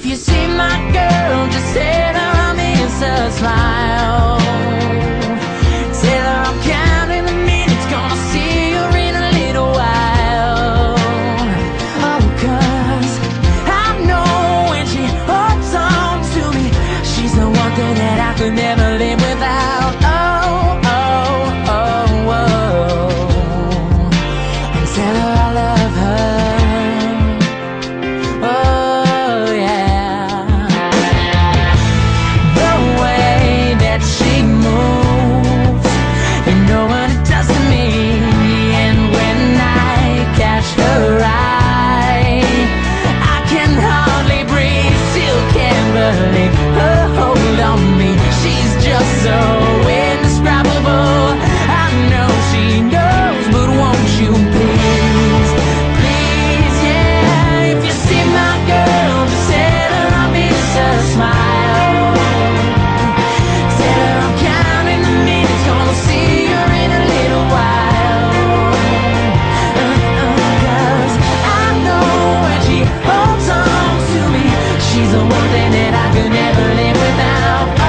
If you see my girl, just say that I'm smile. Say that I'm counting the see in a little while. Oh, I know when she holds on to me, she's the one thing that I could never. something that I could never live without.